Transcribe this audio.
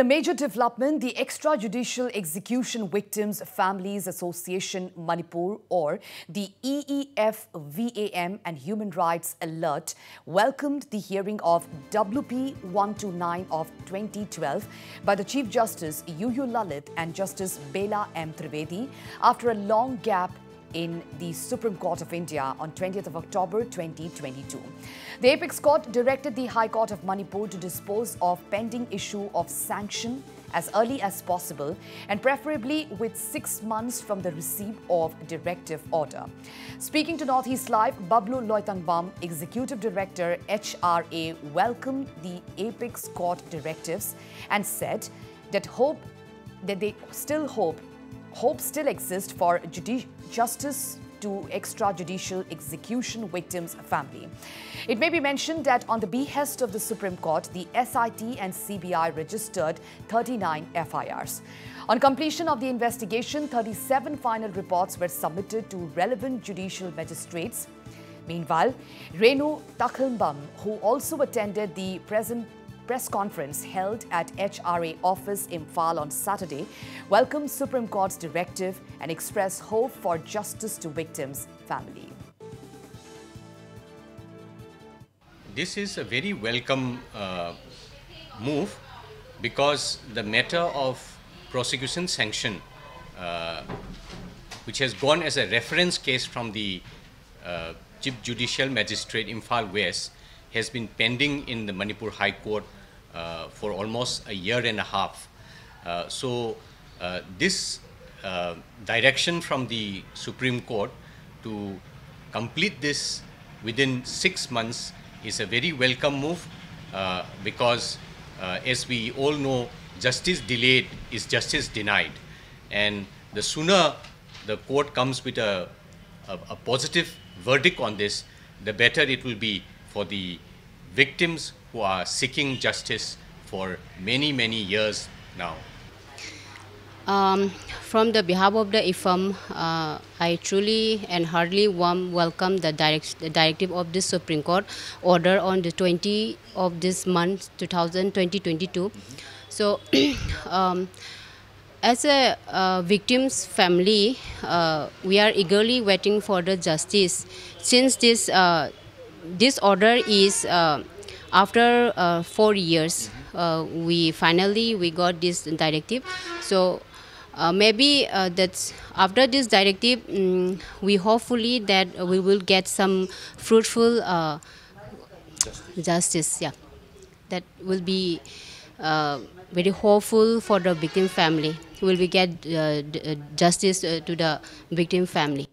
A major development, the Extrajudicial Execution Victims Families Association Manipur or the EEFVAM and Human Rights Alert welcomed the hearing of WP 129 of 2012 by the Chief Justice UU Lalit and Justice Bela M. Trivedi after a long gap in the Supreme Court of India on 20th of October 2022. The Apex Court directed the High Court of Manipur to dispose of pending issue of sanction as early as possible and preferably with six months from the receipt of directive order. Speaking to Northeast Live, Bablu Loitangbam, Executive Director HRA, welcomed the Apex Court directives and said that hope that they still hope hope still exists for justice to extrajudicial execution victims' family. It may be mentioned that on the behest of the Supreme Court, the SIT and CBI registered 39 FIRs. On completion of the investigation, 37 final reports were submitted to relevant judicial magistrates. Meanwhile, Renu Takhellambam, who also attended the present press conference held at HRA office in Imphal on Saturday welcomed Supreme Court's directive and expressed hope for justice to victims' family. This is a very welcome uh, move because the matter of prosecution sanction uh, which has gone as a reference case from the uh, Chief Judicial Magistrate Imphal West has been pending in the Manipur High Court for almost a year and a half. Uh, so uh, this direction from the Supreme Court to complete this within six months is a very welcome move because as we all know, justice delayed is justice denied. And the sooner the court comes with a, a, a, positive verdict on this, the better it will be for the victims who are seeking justice for many, many years now. Um, from the behalf of the IFAM, uh, I truly and heartily warm welcome the, direct, the directive of the Supreme Court order on the 20 of this month, 2022. Mm -hmm. So, um, as a uh, victim's family, uh, we are eagerly waiting for the justice. Since this uh, this order is uh, after uh, four years uh, we finally we got this directive so uh, maybe uh, that's after this directive um, we hopefully that we will get some fruitful uh, justice. justice. yeah that will be uh, very hopeful for the victim family will we get justice to the victim family